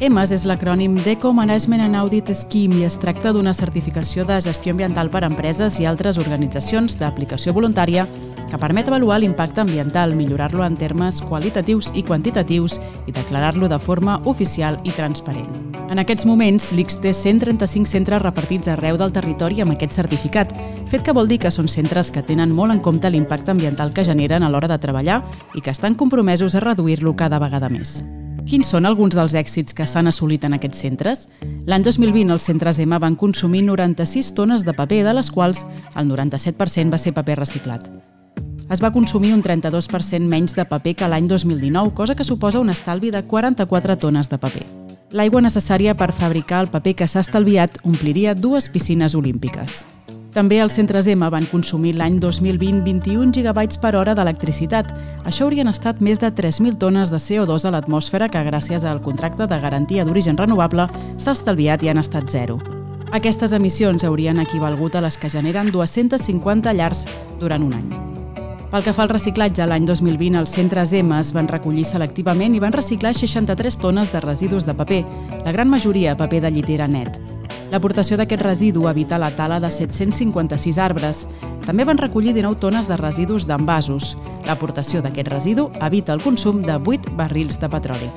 EMAS és l'acrònim d'Eco Management and Audit Scheme i es tracta d'una certificació de gestió ambiental per a empreses i altres organitzacions d'aplicació voluntària que permet avaluar l'impacte ambiental, millorar-lo en termes qualitatius i quantitatius i declarar-lo de forma oficial i transparent. En aquests moments, l'ICS té 135 centres repartits arreu del territori amb aquest certificat, fet que vol dir que són centres que tenen molt en compte l'impacte ambiental que generen a l'hora de treballar i que estan compromesos a reduir-lo cada vegada més. Quins són alguns dels èxits que s'han assolit en aquests centres? L'any 2020 els centres EMA van consumir 96 tones de paper, de les quals el 97% va ser paper reciclat. Es va consumir un 32% menys de paper que l'any 2019, cosa que suposa un estalvi de 44 tones de paper. L'aigua necessària per fabricar el paper que s'ha estalviat ompliria dues piscines olímpiques. També els centres EMA van consumir l'any 2020 21 gigabytes per hora d'electricitat. Això haurien estat més de 3.000 tones de CO2 a l'atmosfera que, gràcies al contracte de garantia d'origen renovable, s'ha estalviat i han estat zero. Aquestes emissions haurien equivalgut a les que generen 250 llars durant un any. Pel que fa al reciclatge, l'any 2020 els centres EMA es van recollir selectivament i van reciclar 63 tones de residus de paper, la gran majoria paper de llitera net. L'aportació d'aquest residu evita la tala de 756 arbres. També van recollir 19 tones de residus d'envasos. L'aportació d'aquest residu evita el consum de 8 barrils de petroli.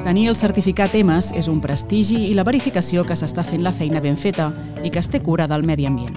Tenir el certificat EMAS és un prestigi i la verificació que s'està fent la feina ben feta i que es té cura del medi ambient.